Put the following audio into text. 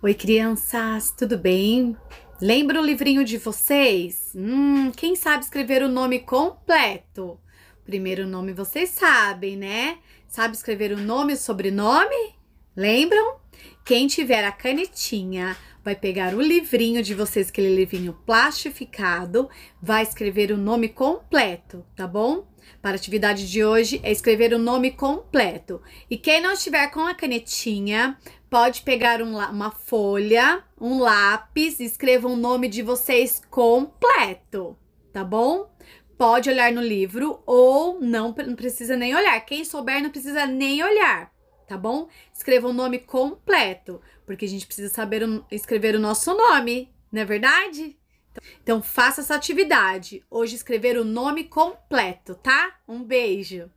Oi, crianças, tudo bem? Lembra o livrinho de vocês? Hum, quem sabe escrever o nome completo? Primeiro nome vocês sabem, né? Sabe escrever o nome e o sobrenome? Lembram? Quem tiver a canetinha vai pegar o livrinho de vocês, aquele livrinho plastificado, vai escrever o nome completo, tá bom? Para a atividade de hoje é escrever o nome completo. E quem não estiver com a canetinha, pode pegar um, uma folha, um lápis, escreva o nome de vocês completo, tá bom? Pode olhar no livro ou não, não precisa nem olhar. Quem souber não precisa nem olhar, tá bom? Escreva o nome completo, porque a gente precisa saber escrever o nosso nome, não é verdade? Então faça essa atividade. Hoje escrever o nome completo, tá? Um beijo.